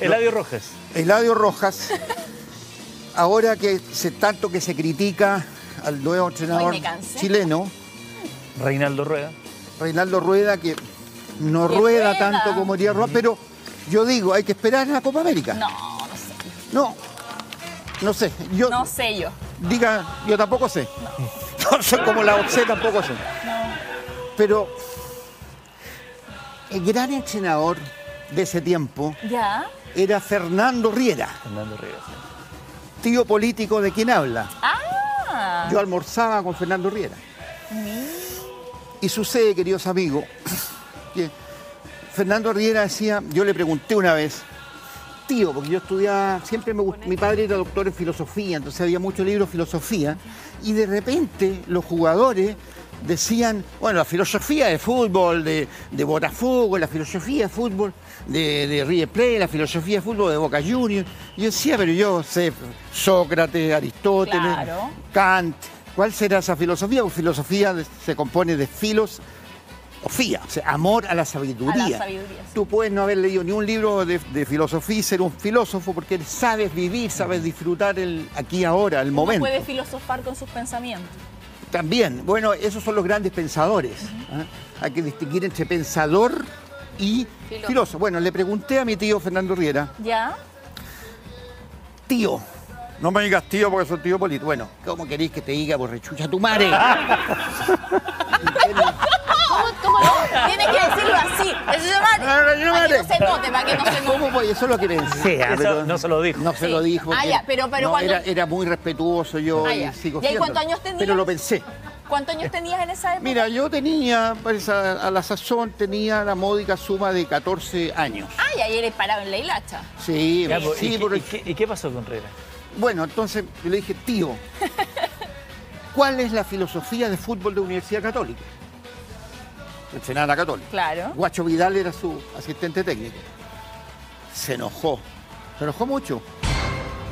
Eladio Rojas. Eladio Rojas, ahora que se, tanto que se critica al nuevo entrenador Ay, chileno, Reinaldo Rueda. Reinaldo Rueda, que no Que rueda rueda. tanto como haría Rueda, pero yo digo, hay que esperar a la Copa América. No, no sé. No, no sé. Yo, No sé yo. diga, yo tampoco sé. No soy como la OC, tampoco sé. Pero el gran entrenador de ese tiempo ¿Ya? Era Fernando Riera, Fernando Rivas. tío político de quien habla. Ah. Yo almorzaba con Fernando Riera. Y sucede, queridos amigos, que Fernando Riera decía, yo le pregunté una vez, tío, porque yo estudiaba, siempre me mi padre era doctor en filosofía, entonces había muchos libros de filosofía, y de repente los jugadores decían, bueno, la filosofía de fútbol, de, de Botafogo, la filosofía de fútbol de, de River la filosofía de fútbol de Boca Juniors. Yo decía, pero yo sé Sócrates, Aristóteles, Claro. Kant. ¿Cuál será esa filosofía? Porque filosofía se compone de filos o fía, o sea, amor a la sabiduría. A la sabiduría, sí. Tú puedes no haber leído ni un libro de, de filosofía y ser un filósofo porque sabes vivir, sabes disfrutar el aquí ahora, el Uno momento. puede filosofar con sus pensamientos. También, bueno, esos son los grandes pensadores. ¿ah? Hay que distinguir entre pensador y Filósofo. filósofo. Bueno, le pregunté a mi tío Fernando Riera, ¿Ya? tío, no me digas tío porque soy tío político. Bueno, ¿cómo queréis que te diga por rechucha tu madre? ¿Cómo, cómo no? no, yo Para que madre. no se note, para que no se ¿Cómo note. pues? Eso lo que pensé. Eso no se lo dijo. No se lo dijo. Ah, porque ya, pero- pero no, cuando- era, era muy respetuoso yo Ah, y sigo ¿Y ahí cuántos años tenías? Pero lo pensé. ¿Cuántos años tenías en esa época? Mira, yo tenía, pues, a, a la sazón, tenía la módica suma de 14 años. Ah, y ahí eres parado en la hilacha. Sí, Ya, pues, sí, ¿y, qué- porque- y qué, y qué pasó con Riera? Bueno, entonces yo le dije, tío, ¿cuál es la filosofía de fútbol de Universidad Católica? Entrenaba en la Católica. Claro. Guacho Vidal era su asistente técnico. Se enojó. Se enojó mucho.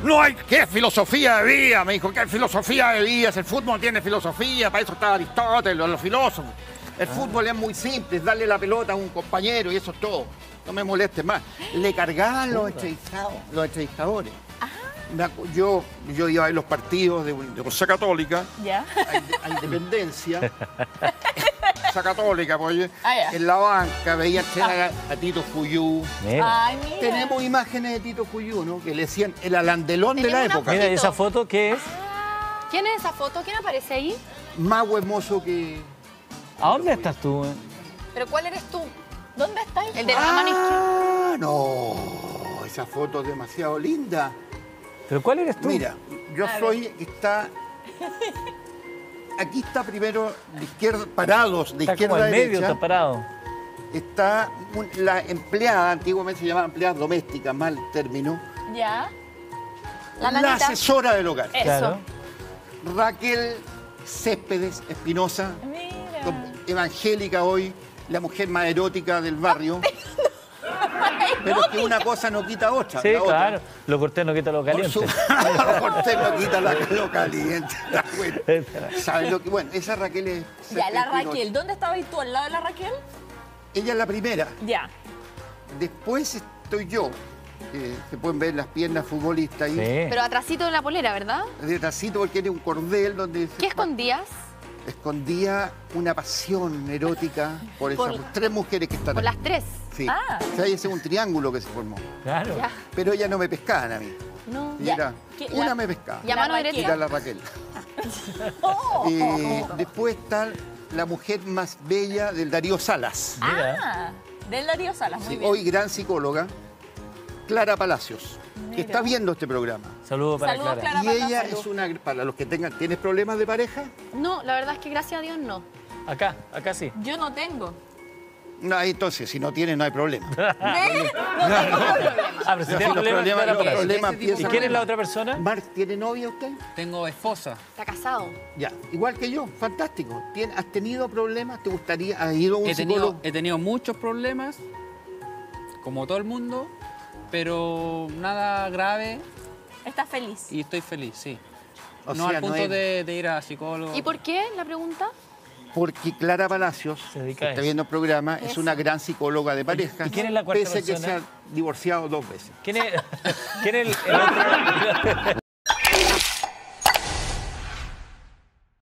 No hay, ¿qué filosofía de vida? Me dijo, ¿qué filosofía de vida? El fútbol no tiene filosofía, para eso está Aristóteles, los filósofos. El fútbol es muy simple, es darle la pelota a un compañero y eso es todo. No me molestes más. Le cargaban los entrevistados, los entrevistadores. Acu- Yo, yo iba a ver los partidos de, de Católica, ¿Ya? a, a Independencia, católica, pues, Ah, en la banca veía entrenar a, a Tito Fuyú. Mira, Ay, mira. Tenemos imágenes de Tito Fuyú, ¿no? Que le decían el alandelón de la época. mira esa foto, ¿qué es? ¿Quién es esa foto? ¿Quién aparece ahí? Más hermoso que... ¿A dónde estás tú? eh? ¿Pero cuál eres tú? ¿Dónde estáis? El de la mano izquierda. Ah, no. Esa foto es demasiado linda. ¿Pero cuál eres tú? Mira, yo A ver. soy, está... Aquí está primero de izquierda, parados, de Está izquierda como a al medio, está parado. está un- la empleada, antiguamente se llamaba empleada doméstica, mal término, ¿Ya? La asesora del hogar. Eso. Claro. Raquel Céspedes Espinosa, evangélica hoy, la mujer más erótica del barrio. Pero es que una cosa no quita otra. Sí, la otra. claro. Lo cortés no quita lo caliente. su- Cortés no quita la, lo caliente. la. ¿Sabes lo que? Bueno, esa Raquel es. Ya, la Raquel. ¿Dónde estabas tú? ¿Al lado de la Raquel? Ella es la primera. Ya. Después estoy yo. se pueden ver las piernas futbolistas ahí. Sí. Pero atrasito de la polera, ¿verdad? de tacito porque era un cordel donde se ¿Qué escondías? Escondía una pasión erótica por esas Por- tres mujeres que están Por ahí. las tres. Sí. Ah. O sea, ese es un triángulo que se formó. Claro. Ya. Pero ellas no me pescaban a mí. No. Y Ya. era- ¿Qué- una la- me pescaba. ¿Y a mano Raquel. derecha? Era la Raquel. Oh. Eh, después está la mujer más bella del Darío Salas. Ah, del Darío Salas, muy Sí, bien. hoy gran psicóloga, Clara Palacios, que está viendo este programa. Saludos para Saludos, Clara. Clara. Y ella Salud. es una, para los que tengan, ¿tienes problemas de pareja? No, la verdad es que gracias a Dios no. Acá, acá sí. Yo no tengo. No, entonces, si no tienes, no hay problema. ¿Ves? No tengo problema. Ah, pero si tiene problemas, problemas- Clara los Palacio. problemas Ese tipo ¿Y quién es la otra persona? Marc, ¿tiene novia usted? Tengo esposa. Está casado. Ya, igual que yo, fantástico. ¿Tien- ¿Has tenido problemas? ¿Te gustaría? ¿Has ido a un He tenido, psicólogo? he tenido muchos problemas, como todo el mundo, pero nada grave Estás feliz. y estoy feliz, sí. O no sea, al punto es- de, de ir a psicólogo. ¿Y por qué? La pregunta. Porque Clara Palacios, que está viendo el programa, es una gran psicóloga de parejas. ¿Y quién es la cuarta Pese a que se ha divorciado dos veces. ¿Quién es, quién es el, el otro?